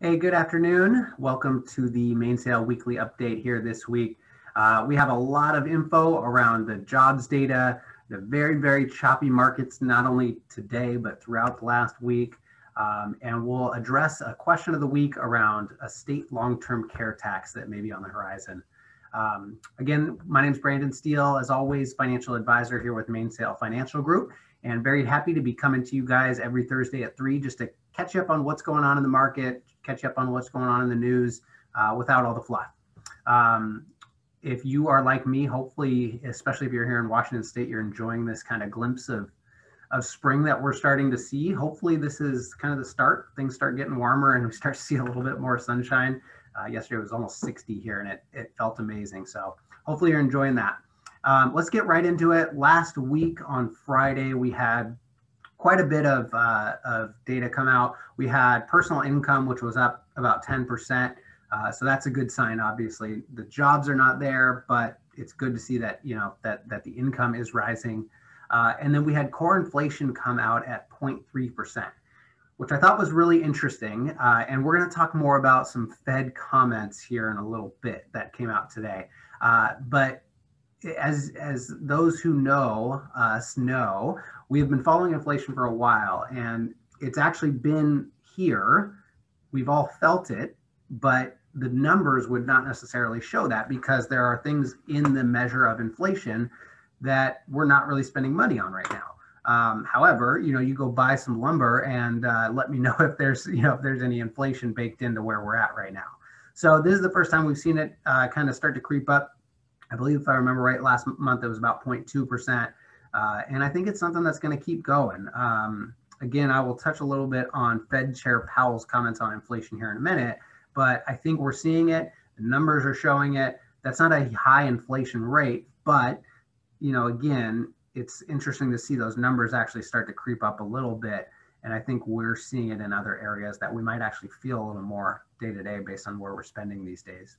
Hey, good afternoon. Welcome to the Mainsail Weekly Update here this week. Uh, we have a lot of info around the jobs data, the very, very choppy markets, not only today, but throughout the last week. Um, and we'll address a question of the week around a state long-term care tax that may be on the horizon. Um, again, my name is Brandon Steele, as always, financial advisor here with Mainsail Financial Group, and very happy to be coming to you guys every Thursday at three just to catch up on what's going on in the market, catch up on what's going on in the news uh, without all the fluff. Um, if you are like me, hopefully, especially if you're here in Washington State, you're enjoying this kind of glimpse of of spring that we're starting to see. Hopefully, this is kind of the start. Things start getting warmer and we start to see a little bit more sunshine. Uh, yesterday was almost 60 here and it, it felt amazing. So hopefully you're enjoying that. Um, let's get right into it. Last week on Friday, we had quite a bit of, uh, of data come out. We had personal income, which was up about 10%. Uh, so that's a good sign. Obviously, the jobs are not there, but it's good to see that you know that that the income is rising. Uh, and then we had core inflation come out at 0.3 percent, which I thought was really interesting. Uh, and we're going to talk more about some Fed comments here in a little bit that came out today. Uh, but as as those who know us know, we have been following inflation for a while, and it's actually been here. We've all felt it, but the numbers would not necessarily show that because there are things in the measure of inflation that we're not really spending money on right now. Um, however, you know, you go buy some lumber and uh, let me know if there's, you know, if there's any inflation baked into where we're at right now. So this is the first time we've seen it uh, kind of start to creep up. I believe if I remember right, last month it was about 0.2%. Uh, and I think it's something that's going to keep going. Um, again, I will touch a little bit on Fed Chair Powell's comments on inflation here in a minute but I think we're seeing it. The numbers are showing it. That's not a high inflation rate, but you know, again, it's interesting to see those numbers actually start to creep up a little bit. And I think we're seeing it in other areas that we might actually feel a little more day to day based on where we're spending these days.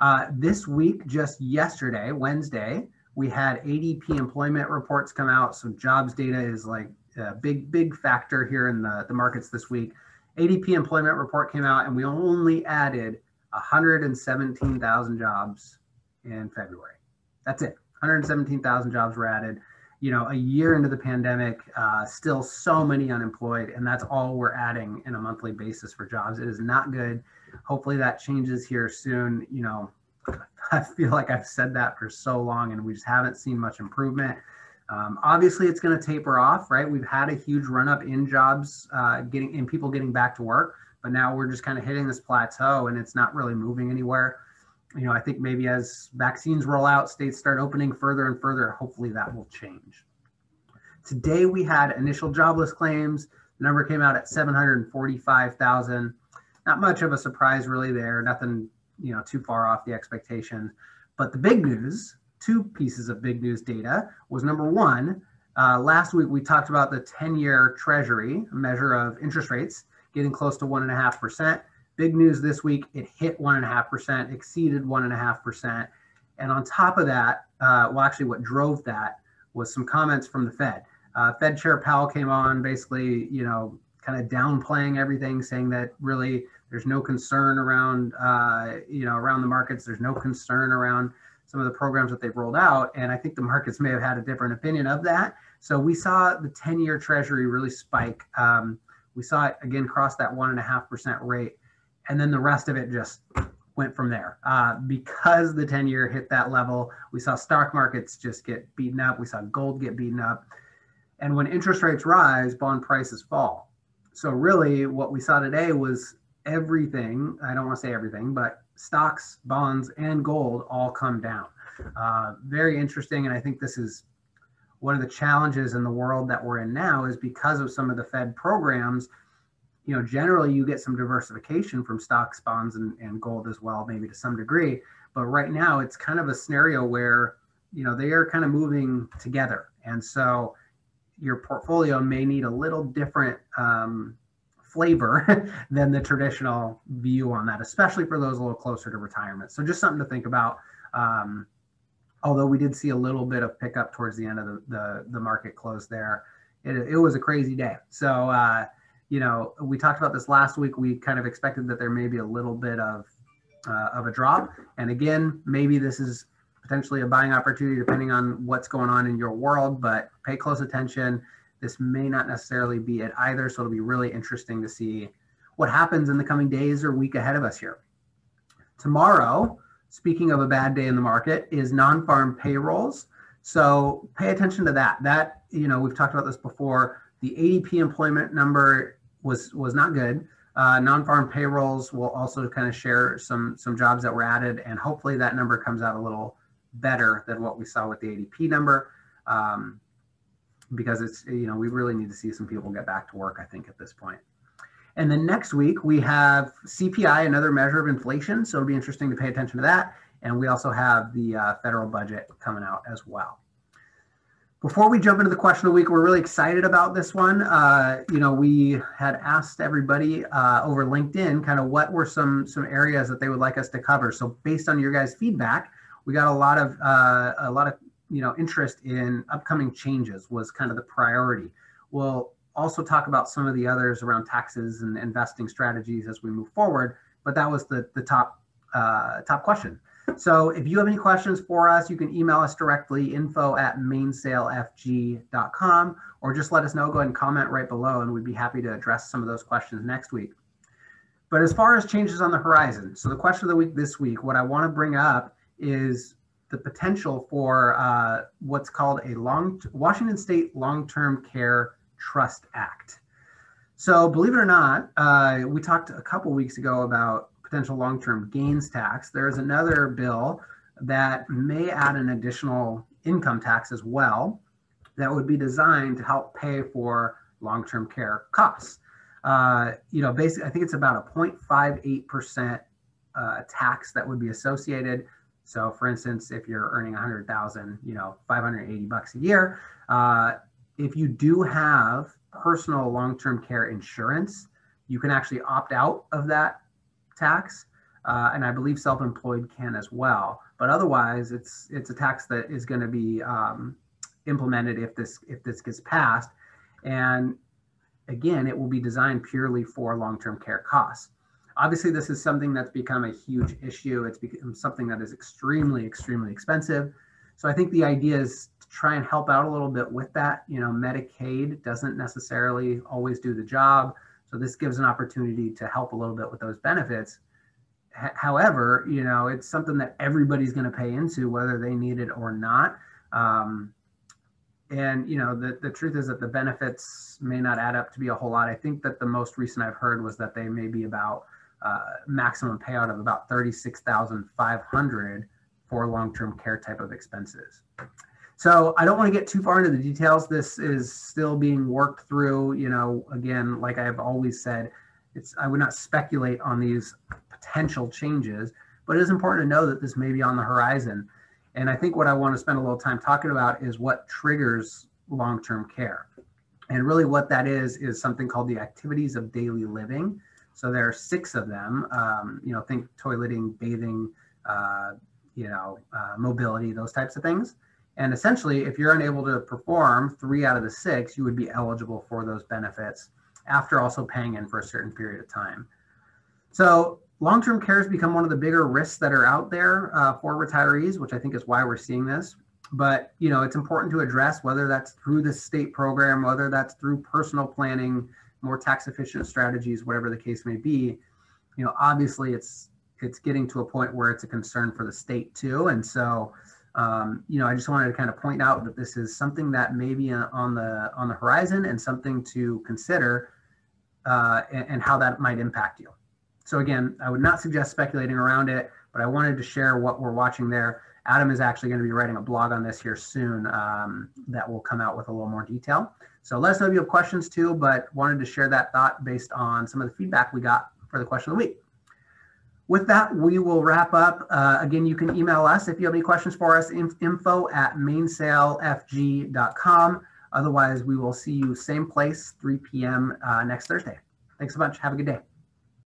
Uh, this week, just yesterday, Wednesday, we had ADP employment reports come out. So jobs data is like a big, big factor here in the, the markets this week. ADP employment report came out and we only added 117,000 jobs in February. That's it. 117,000 jobs were added. You know, a year into the pandemic, uh, still so many unemployed, and that's all we're adding in a monthly basis for jobs. It is not good. Hopefully that changes here soon. You know, I feel like I've said that for so long, and we just haven't seen much improvement. Um, obviously, it's going to taper off, right? We've had a huge run up in jobs, uh, getting in people getting back to work, but now we're just kind of hitting this plateau, and it's not really moving anywhere. You know, I think maybe as vaccines roll out, states start opening further and further. Hopefully, that will change. Today, we had initial jobless claims. The number came out at 745,000. Not much of a surprise, really. There, nothing, you know, too far off the expectation. But the big news two pieces of big news data was number one, uh, last week we talked about the 10 year treasury measure of interest rates getting close to 1.5%. Big news this week, it hit 1.5%, exceeded 1.5%. And on top of that, uh, well, actually, what drove that was some comments from the Fed. Uh, Fed Chair Powell came on basically, you know, kind of downplaying everything, saying that really there's no concern around, uh, you know, around the markets. There's no concern around some of the programs that they've rolled out. And I think the markets may have had a different opinion of that. So we saw the 10 year treasury really spike. Um, we saw it again cross that 1.5% rate. And then the rest of it just went from there. Uh, because the 10 year hit that level, we saw stock markets just get beaten up. We saw gold get beaten up. And when interest rates rise, bond prices fall. So, really, what we saw today was everything I don't want to say everything, but stocks, bonds, and gold all come down. Uh, very interesting. And I think this is one of the challenges in the world that we're in now is because of some of the Fed programs. You know, generally you get some diversification from stocks, bonds, and, and gold as well, maybe to some degree. But right now it's kind of a scenario where, you know, they are kind of moving together. And so your portfolio may need a little different um, flavor than the traditional view on that, especially for those a little closer to retirement. So just something to think about. Um, although we did see a little bit of pickup towards the end of the, the, the market close there, it, it was a crazy day. So uh, you know, we talked about this last week. We kind of expected that there may be a little bit of uh, of a drop, and again, maybe this is potentially a buying opportunity depending on what's going on in your world. But pay close attention. This may not necessarily be it either, so it'll be really interesting to see what happens in the coming days or week ahead of us here. Tomorrow, speaking of a bad day in the market, is non-farm payrolls. So pay attention to that. That you know we've talked about this before. The ADP employment number was was not good. Uh, non-farm payrolls will also kind of share some some jobs that were added, and hopefully that number comes out a little better than what we saw with the ADP number. Um, because it's you know we really need to see some people get back to work. I think at this point. And then next week we have CPI, another measure of inflation. So it'll be interesting to pay attention to that. And we also have the uh, federal budget coming out as well. Before we jump into the question of the week, we're really excited about this one. Uh, you know, we had asked everybody uh, over LinkedIn kind of what were some some areas that they would like us to cover. So based on your guys' feedback, we got a lot of uh, a lot of you know interest in upcoming changes was kind of the priority. We'll also talk about some of the others around taxes and investing strategies as we move forward. But that was the the top uh, top question. So if you have any questions for us, you can email us directly, info at mainsailfg.com, or just let us know. Go ahead and comment right below, and we'd be happy to address some of those questions next week. But as far as changes on the horizon, so the question of the week this week, what I want to bring up is the potential for uh, what's called a long Washington State Long-Term Care Trust Act. So believe it or not, uh, we talked a couple weeks ago about potential long-term gains tax. There's another bill that may add an additional income tax as well that would be designed to help pay for long-term care costs. Uh, you know, basically, I think it's about a 0.58% uh, tax that would be associated. So, for instance, if you're earning 100,000, you know, 580 bucks a year, uh, if you do have personal long-term care insurance, you can actually opt out of that tax, uh, and I believe self-employed can as well. But otherwise, it's it's a tax that is going to be um, implemented if this if this gets passed, and again, it will be designed purely for long-term care costs. Obviously, this is something that's become a huge issue. It's become something that is extremely, extremely expensive. So I think the idea is to try and help out a little bit with that. You know, Medicaid doesn't necessarily always do the job. So this gives an opportunity to help a little bit with those benefits. H- however, you know, it's something that everybody's going to pay into whether they need it or not. Um, and you know, the, the truth is that the benefits may not add up to be a whole lot. I think that the most recent I've heard was that they may be about uh, maximum payout of about 36,500 for long-term care type of expenses. So I don't want to get too far into the details. This is still being worked through. You know, again, like I've always said, it's I would not speculate on these potential changes, but it is important to know that this may be on the horizon. And I think what I want to spend a little time talking about is what triggers long-term care. And really what that is, is something called the activities of daily living. So there are six of them, um, you know, think toileting, bathing, uh, you know, uh, mobility, those types of things. And essentially, if you're unable to perform three out of the six, you would be eligible for those benefits after also paying in for a certain period of time. So long-term care has become one of the bigger risks that are out there uh, for retirees, which I think is why we're seeing this. But you know, it's important to address whether that's through the state program, whether that's through personal planning, more tax-efficient strategies, whatever the case may be. You know, obviously, it's it's getting to a point where it's a concern for the state too, and so um, you know, I just wanted to kind of point out that this is something that may be on the on the horizon and something to consider, uh, and, and, how that might impact you. So again, I would not suggest speculating around it, but I wanted to share what we're watching there. Adam is actually going to be writing a blog on this here soon um, that will come out with a little more detail. So let us know if you have questions too, but wanted to share that thought based on some of the feedback we got for the question of the week with that, we will wrap up. Uh, again, you can email us if you have any questions for us, info at mainsailfg.com. Otherwise, we will see you same place, 3 p.m. Uh, next Thursday. Thanks so much. Have a good day.